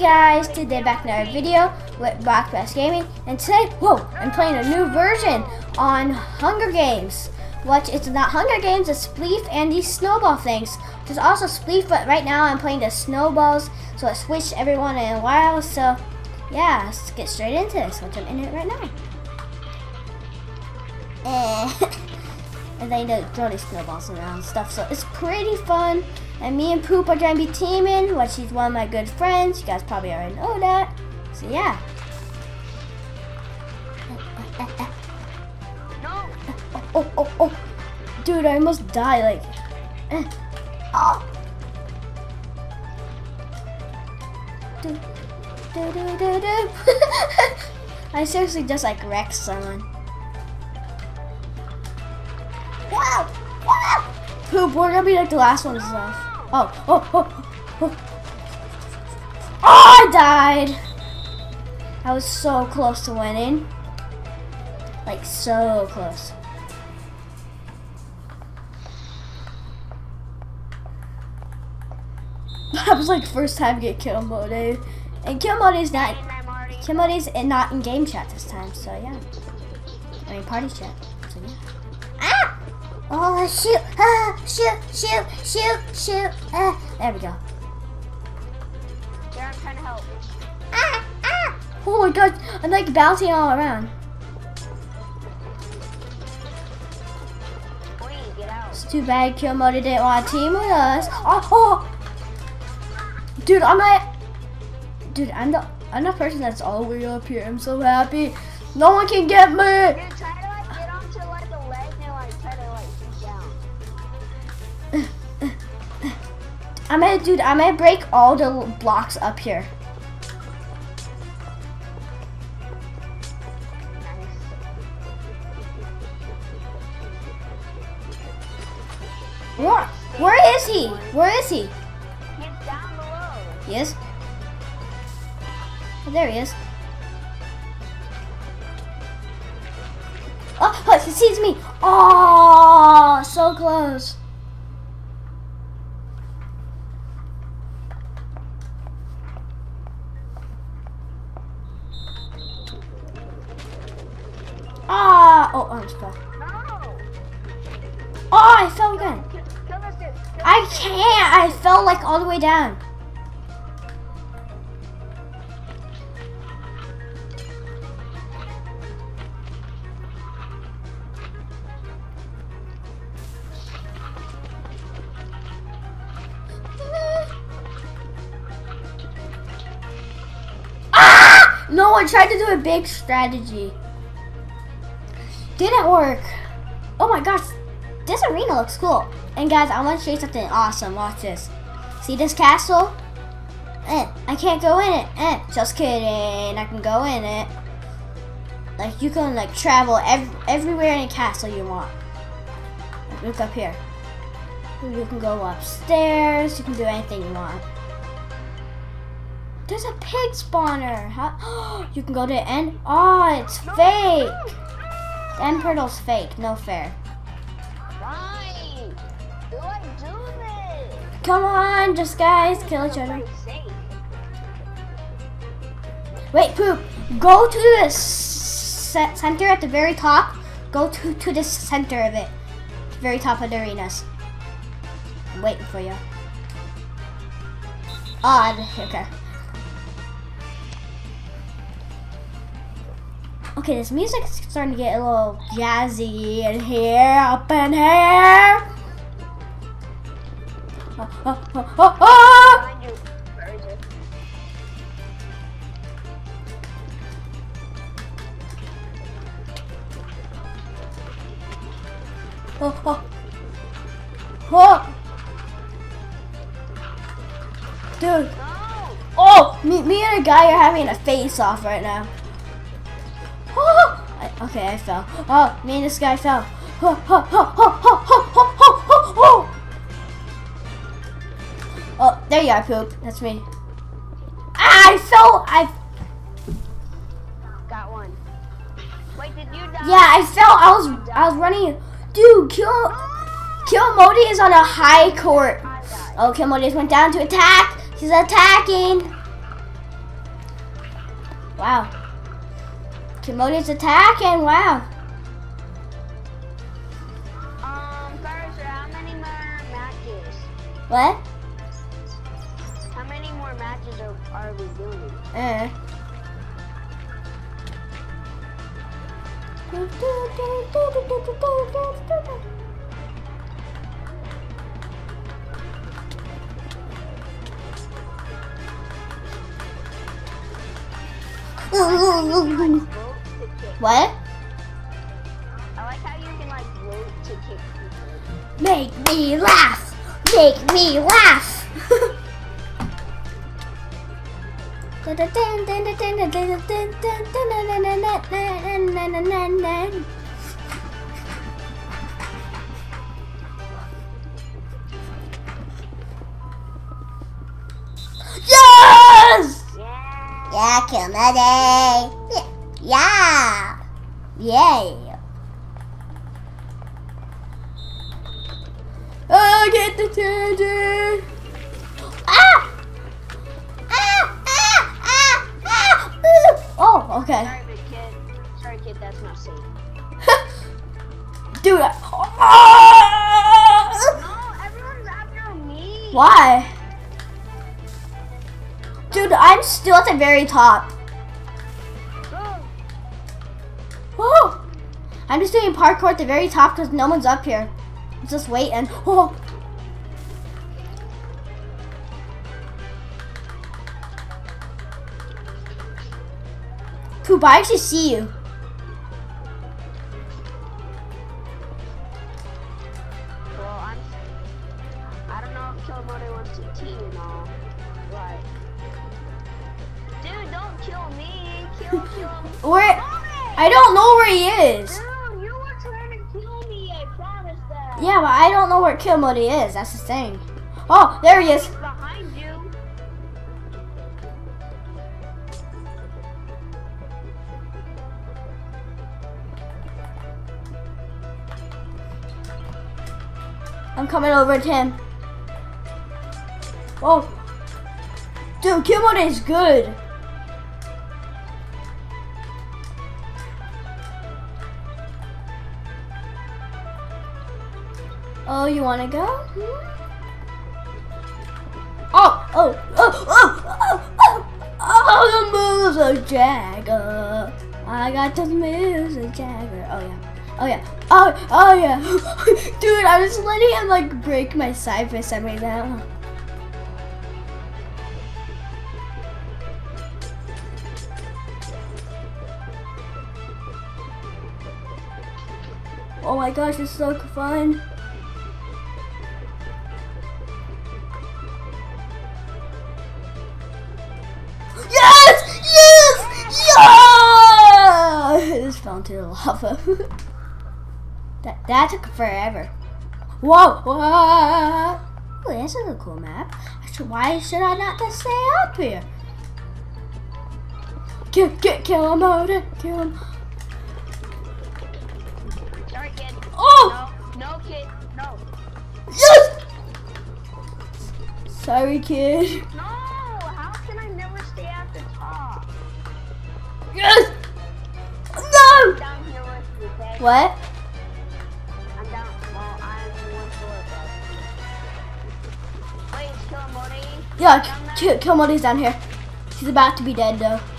Guys, today back in our video with Rockbass Gaming, and today, whoa, I'm playing a new version on Hunger Games. Which it's not Hunger Games, it's Spleef and these snowball things. There's also Spleef, but right now I'm playing the snowballs, so I switched everyone in a while, so yeah, let's get straight into this, which I'm in it right now. Eh. and then you throw these snowballs around and stuff, so it's pretty fun. And me and Poop are gonna be teaming, which she's one of my good friends. You guys probably already know that. So yeah. No. Oh, oh, oh. Dude, I almost died. Like, oh. Do, do, do, do, do. I seriously just like wrecked someone. Wow! Wow! Poop, we're gonna be like the last ones left. Oh, oh, oh, oh. Oh, I died! I was so close to winning. Like, so close. That was like first time get kill mode. And kill mode is not kill mode is not in game chat this time, so yeah. I mean party chat. Shoot! Ah! Shoot! Shoot! Shoot! Shoot! Ah! There we go. There, I'm trying to help. Ah! Ah! Oh my god! I'm like bouncing all around. Queen, get out. It's too bad Kill Mode didn't want to team with us. Oh, oh! Dude, I'm not. Dude, I'm the I'm the person that's all the way up here. I'm so happy. No one can get me. I'm gonna, dude. I'm gonna break all the blocks up here. Where? Where is he? Where is he? He's down below. He is. Oh, there he is. Oh, he sees me. Oh, so close. Ah, oh, orange fell. No. Oh, I fell again. Kill, kill this dude. Kill I can't. I fell like all the way down. Ah! No, I tried to do a big strategy. Didn't work. Oh my gosh, this arena looks cool. And guys, I want to show you something awesome. Watch this. See this castle? Eh, I can't go in it. Eh, just kidding. I can go in it. Like you can like travel ev- everywhere in a castle you want. Look up here. You can go upstairs. You can do anything you want. There's a pig spawner. Huh? you can go to the end. Oh, it's fake. End portal's fake. No fair. Why? Do I do this? Come on, just guys, kill each other. Wait, poop. Go to the center at the very top. Go to to the center of it, very top of the arenas. I'm waiting for you. Odd. Okay. Okay, this music is starting to get a little jazzy in here, up in here. Oh, oh, oh, oh, oh. Behind you. Where is it? Oh, oh. Oh. Dude. Oh, me, me and a guy are having a face off right now. Okay, I fell. Oh, me and this guy fell. Oh, there you are, poop. That's me. Ah, I fell. I Got one. Wait, did you die? yeah, I fell. I was I was running. Dude, kill kill Modi is on a high court. Oh, Kill Modi just went down to attack. He's attacking. Wow. Kimodi's attacking. Wow. Um, Carter, how many more matches? What? How many more matches are, are we doing? Uh. Vote to kick. What? I like how you can like vote to kick people. Make me laugh. Make me laugh. Yes! Yeah. Yeah, Kennedy. Yeah. Yay. Oh, get the charger. Ah! Ah! Ah! Ah! Ah! Oh, okay. Sorry, big kid. Sorry, kid. That's not safe. Dude. I- No, everyone's after me. Why? Dude, I'm still at the very top. I'm just doing parkour at the very top because no one's up here. Just waiting. Oh! Poop, I actually see you. Kill Mode is. That's the thing. Oh, there he is. Behind you. I'm coming over to him. Whoa. Dude, Kill Mode is good. Oh, you want to go? Hmm? Oh, oh, oh, oh, oh, oh, oh, the moves of Jagger. I got the moves of Jagger. Oh, yeah. Oh, yeah. Oh, oh, yeah. Dude, I was letting him, like, break my side by side right now. Oh my gosh, it's so fun. Lava. that, that took forever. Whoa! Whoa! Oh, this is a cool map. Actually, why should I not just stay up here? Kill, kill, kill him, Oda. Kill him. Sorry, kid. Oh! No, no, kid. No. Yes! Sorry, kid. No. How can I never stay at the top? Yes! What? I'm down. Well, I'm one floor above. Wait, is Killamori? Yeah, kill, kill Muddy's down here. He's about to be dead though.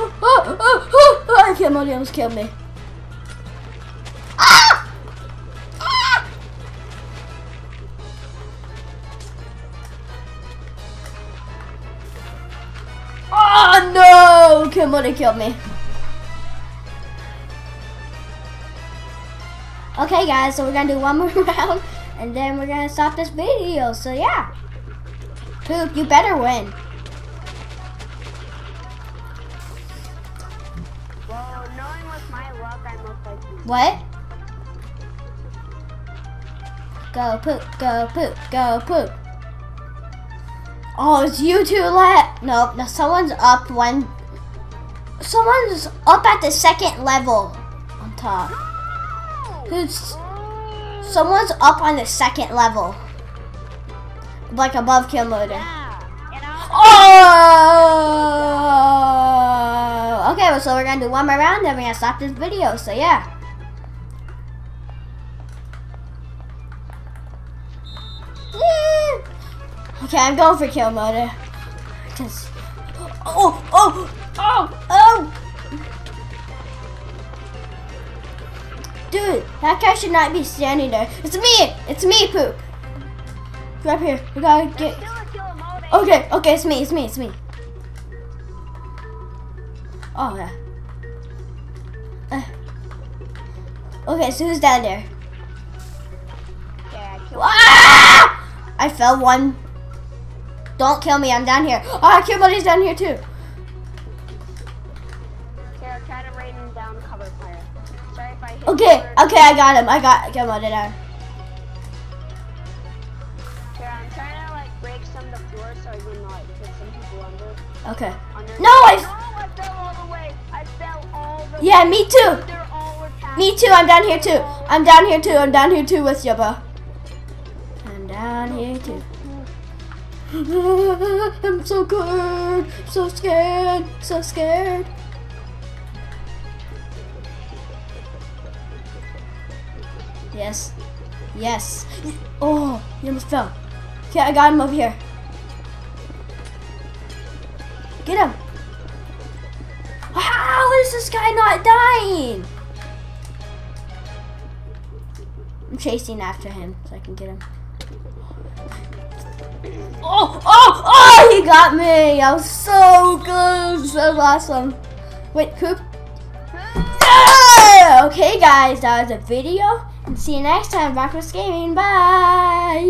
Oh, oh, oh, oh, oh, Kill Muddy almost killed me. No! Kill Muddy killed me. Okay guys, so we're gonna do one more round and then we're gonna stop this video. So yeah. Poop, you better win. Well, knowing with my luck, likely. What? Go poop, go poop, go poop. Oh, it's you two let nope, no someone's up one someone's up at the second level on top. Who's someone's up on the second level. Like above kill mode. Oh! Okay, well, so we're gonna do one more round, then we're gonna stop this video. So yeah. Okay, I'm going for kill mode. Cause oh oh oh oh. Dude, that guy should not be standing there. It's me! It's me, Poop! Up here. We gotta get... Okay, okay, it's me, it's me, it's me. Oh, yeah. Uh. Okay, so who's down there? Yeah, I Ah! I fell one. Don't kill me, I'm down here. Oh, kill buddy's down here too. Okay, okay, I got him. I got kill buddy down. Tara, I'm trying to like break some of the floor so I can like put some people under. Okay. under. No, I- No, I fell all the way. I fell all the Yeah, me too. They're all attached. Me too, I'm down here too. I'm down here too. I'm down here too with Yubba. I'm down here too. I'm so good. So scared. So scared. Yes. Yes. Oh, you almost fell. Okay, I got him over here. Get him. How is this guy not dying? I'm chasing after him so I can get him. Oh, oh, oh, he got me. I was so good. So awesome. Wait, Coop. Yeah! Okay, guys, that was a video. See you next time. Backwards Gaming. Bye.